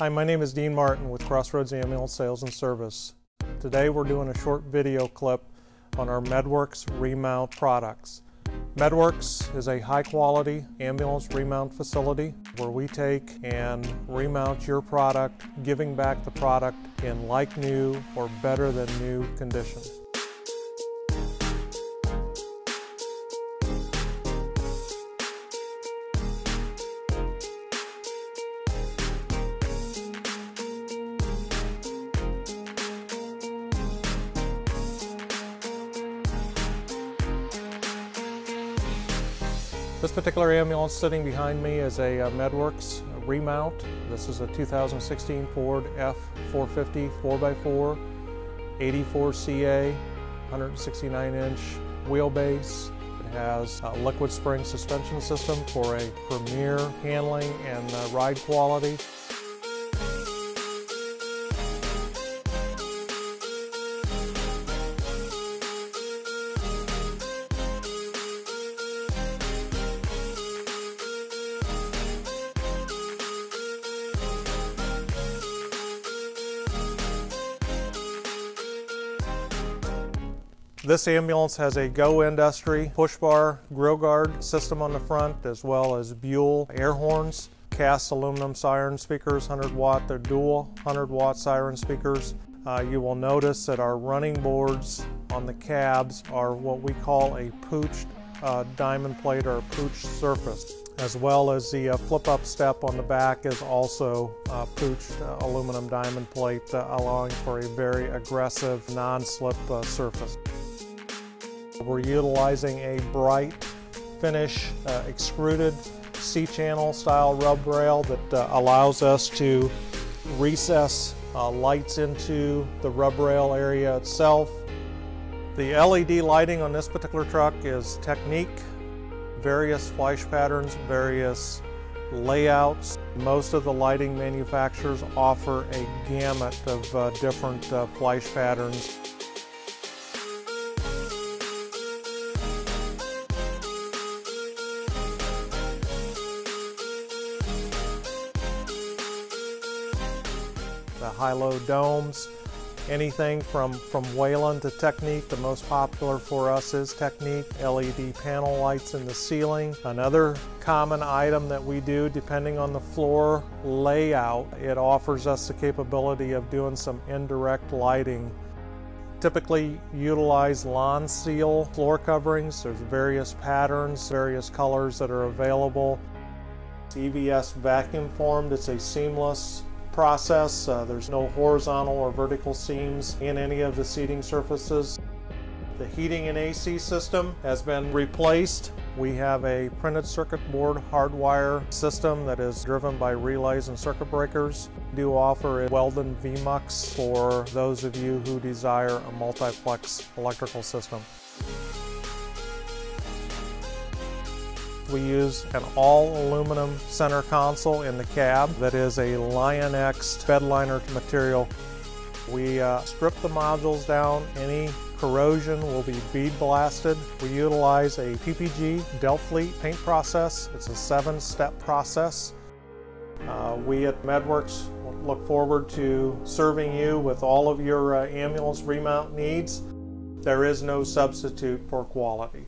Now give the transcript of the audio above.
Hi, my name is Dean Martin with Crossroads Ambulance Sales and Service. Today we're doing a short video clip on our Medwerks remount products. Medwerks is a high quality ambulance remount facility where we take and remount your product, giving back the product in like new or better than new condition. This particular ambulance sitting behind me is a uh, Medwerks remount. This is a 2016 Ford F450 4x4, 84CA, 169 inch wheelbase. It has a liquid spring suspension system for a premier handling and uh, ride quality. This ambulance has a Go Industry push bar grill guard system on the front as well as Buell air horns, cast aluminum siren speakers, 100 watt, they're dual 100 watt siren speakers. Uh, you will notice that our running boards on the cabs are what we call a pooched uh, diamond plate or a pooched surface as well as the uh, flip-up step on the back is also uh, pooched uh, aluminum diamond plate, uh, allowing for a very aggressive non-slip uh, surface. We're utilizing a bright finish uh, extruded C-channel style rub rail that uh, allows us to recess uh, lights into the rub rail area itself. The LED lighting on this particular truck is Tecniq, various flash patterns, various layouts. Most of the lighting manufacturers offer a gamut of uh, different uh, flash patterns. The high-low domes, anything from, from Whelen to Tecniq. The most popular for us is Tecniq, LED panel lights in the ceiling. Another common item that we do, depending on the floor layout, it offers us the capability of doing some indirect lighting typically utilize Lonseal floor coverings. There's various patterns, various colors that are available. EVS vacuum formed. It's a seamless process. Uh, there's no horizontal or vertical seams in any of the seating surfaces. The heating and AC system has been replaced. We have a printed circuit board hardwire system that is driven by relays and circuit breakers. We do offer a Weldon VMUX for those of you who desire a multiplex electrical system. We use an all aluminum center console in the cab that is a Line-X bedliner material. We uh, strip the modules down. Any corrosion will be bead blasted. We utilize a PPG Delfleet paint process. It's a seven step process. Uh, we at Medwerks look forward to serving you with all of your uh, ambulance remount needs. There is no substitute for quality.